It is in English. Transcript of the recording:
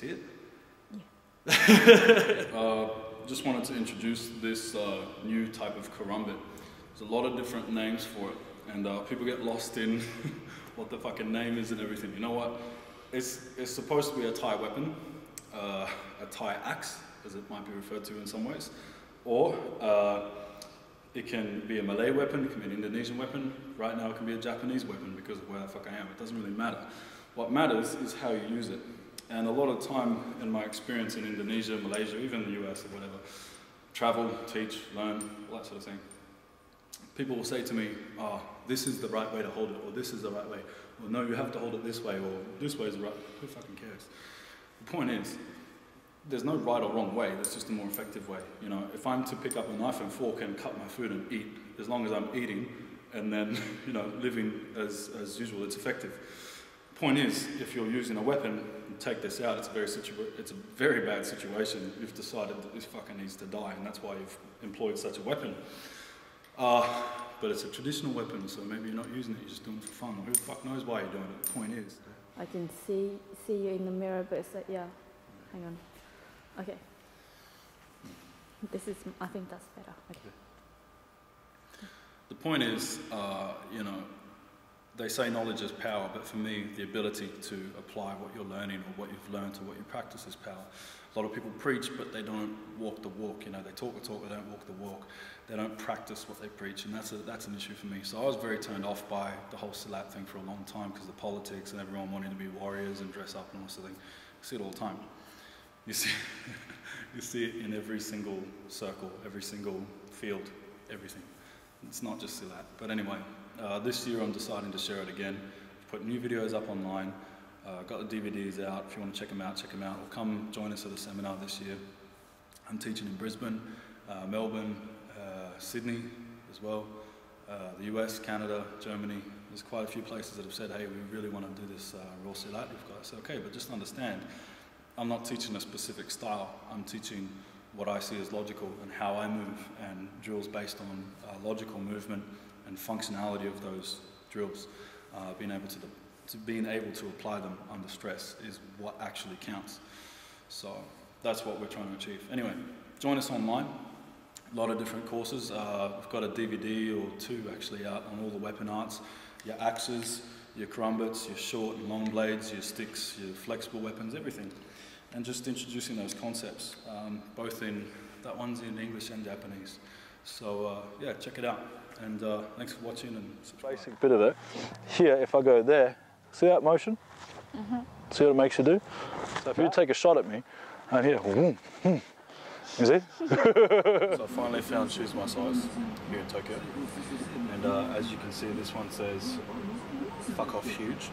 see it? Yeah. uh, just wanted to introduce this uh, new type of karambit. There's a lot of different names for it, and uh, people get lost in what the fucking name is and everything. You know what? It's, it's supposed to be a Thai weapon, uh, a Thai axe, as it might be referred to in some ways, or uh, it can be a Malay weapon, it can be an Indonesian weapon. Right now, it can be a Japanese weapon because of where the fuck I am. It doesn't really matter. What matters is how you use it. And a lot of time in my experience in Indonesia, Malaysia, even the US or whatever, travel, teach, learn, all that sort of thing. People will say to me, oh, this is the right way to hold it, or this is the right way. Or no, you have to hold it this way, or this way is the right Who fucking cares? The point is, there's no right or wrong way, there's just a more effective way. You know, if I'm to pick up a knife and fork and cut my food and eat, as long as I'm eating and then, you know, living as, as usual, it's effective. Point is, if you're using a weapon take this out, it's a very situa- it's a very bad situation. You've decided that this fucker needs to die, and that's why you've employed such a weapon. Uh, but it's a traditional weapon, so maybe you're not using it, you're just doing it for fun. Who the fuck knows why you're doing it? The point is. I can see see you in the mirror, but it's like, yeah, hang on. Okay. This is, I think that's better. Okay. The point is, uh, you know, they say knowledge is power, but for me, the ability to apply what you're learning or what you've learned to what you practice is power. A lot of people preach, but they don't walk the walk. You know, they talk the talk, they don't walk the walk. They don't practice what they preach, and that's, a, that's an issue for me. So I was very turned off by the whole Silat thing for a long time because the politics and everyone wanting to be warriors and dress up and all sorts of things. I see it all the time. You see, you see it in every single circle, every single field, everything. It's not just Silat. But anyway, uh, this year I'm deciding to share it again. Put new videos up online. Uh, got the DVDs out. If you want to check them out, check them out. Or come join us at a seminar this year. I'm teaching in Brisbane, uh, Melbourne, uh, Sydney as well, uh, the US, Canada, Germany. There's quite a few places that have said, hey, we really want to do this uh, Raw Silat. We've got say, okay, but just understand, I'm not teaching a specific style. I'm teaching what I see as logical and how I move and drills based on uh, logical movement and functionality of those drills, uh, being able to, to being able to apply them under stress is what actually counts. So that's what we're trying to achieve. Anyway, join us online. A lot of different courses. Uh, we've got a DVD or two actually out on all the weapon arts, your axes, your karambits, your short and long blades, your sticks, your flexible weapons, everything. And just introducing those concepts, um, both in, that one's in English and Japanese. So uh, yeah, check it out. And uh, thanks for watching and subscribe. Basic bit of it. Here, if I go there, see that motion? Mm -hmm. See what it makes you do? So if you take a shot at me, and here, whoom, it? so I finally found shoes my size here in Tokyo. And uh, as you can see, this one says, fuck off huge.